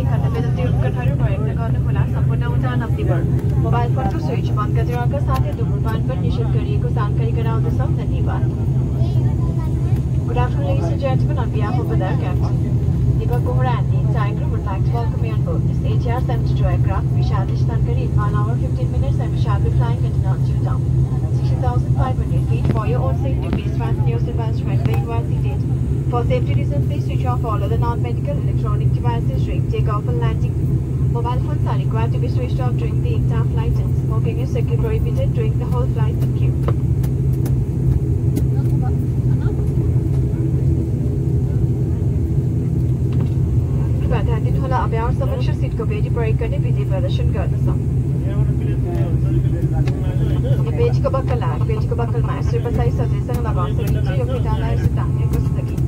एकानब्बे जति उपकटहरू प्रयोग गर्नुहोला सम्पूर्ण उडान अवधिभर मोबाइल फोनको स्विच बन्द गरिरहेको साथै धुम्रपान पनि निषेध गरिएको जानकारी गराउँदछौँ धन्यवाद Good afternoon, ladies and gentlemen. On behalf of Badar Captain, Deepak Kumar and the entire group would like to welcome you on board this ATR-72 aircraft. We shall reach Tankari in 1 hour 15 minutes and we shall be flying at an altitude of 60,500 feet for your own safety. For safety reasons, please switch off all other non-medical electronic devices during takeoff and landing. Mobile phones are required to be switched off during the entire flight and smoking is strictly prohibited during the whole flight. Thank you. अभ्यास संरक्षण सिटको बेटी प्रयोग गर्ने विधि प्रदर्शन गर्दछ बेटीको buckle बेटीको बक्कलमा Shri बसाई सजिलोसँग लगाउन सकिन्छ यो पितालाई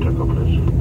contact please.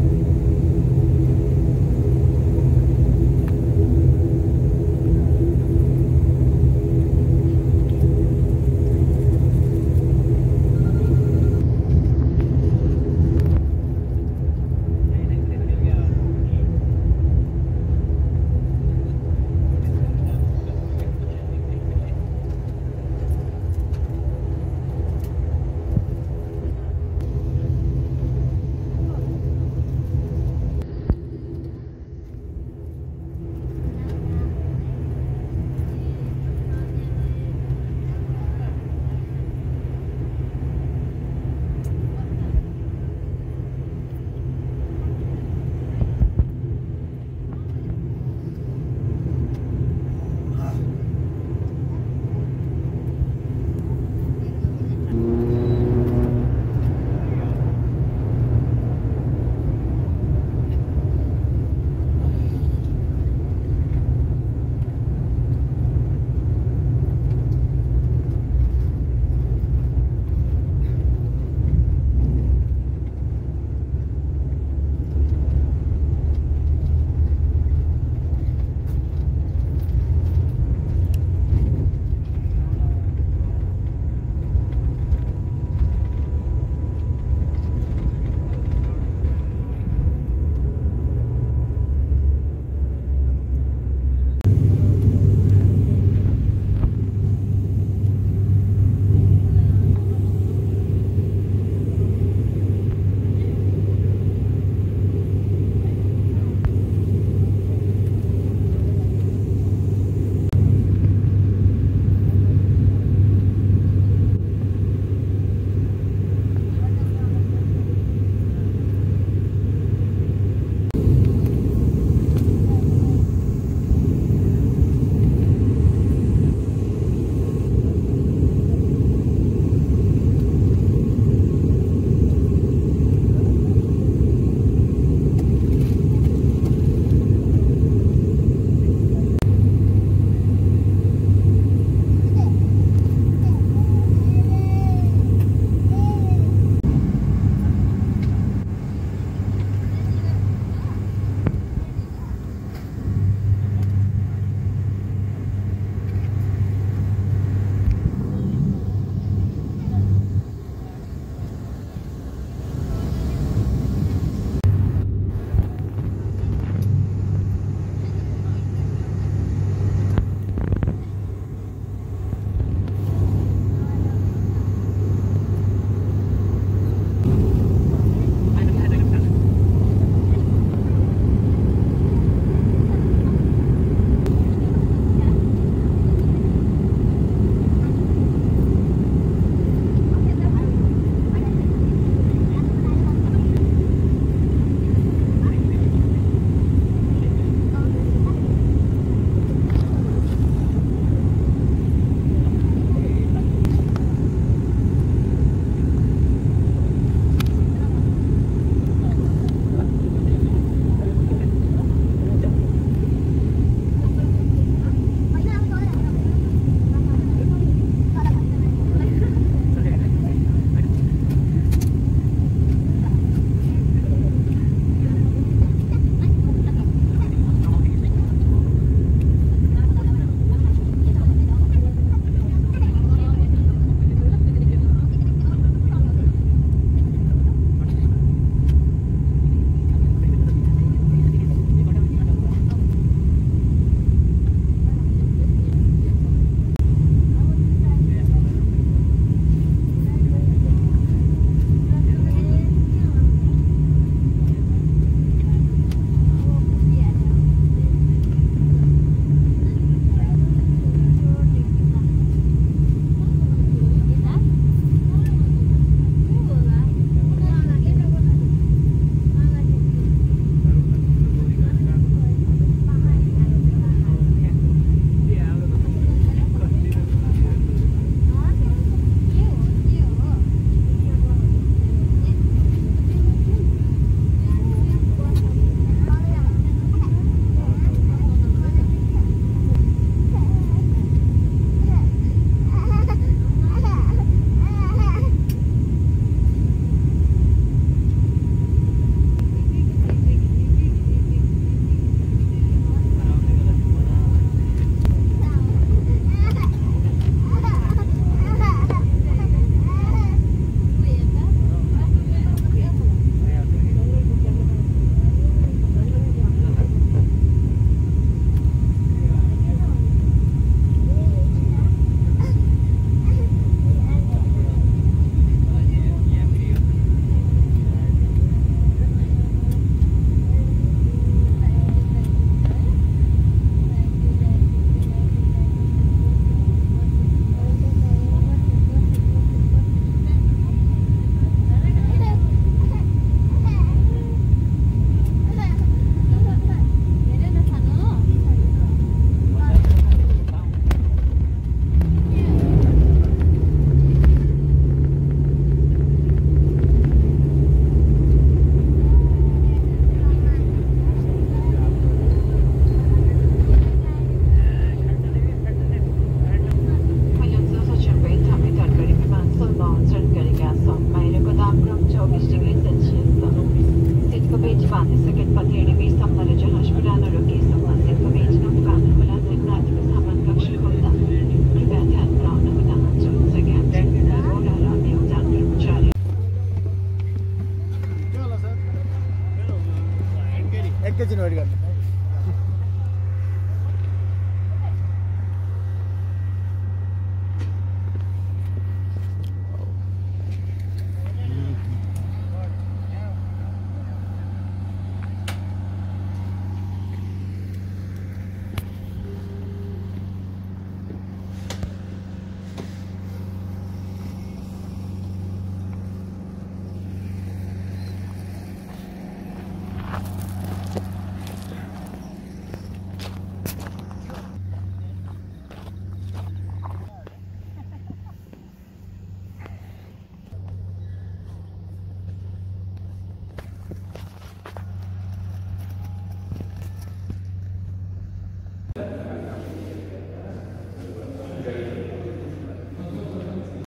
のやり方